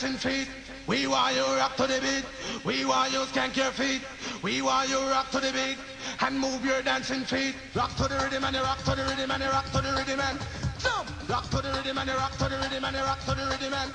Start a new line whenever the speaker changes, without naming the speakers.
dancing feet. We want you rock to the beat. We want you skank your feet. We want you rock to the beat and move your dancing feet. Rock to the rhythm and rock to the rhythm and rock to the rhythm and jump. Rock to the rhythm and rock to the rhythm and rock to the rhythm and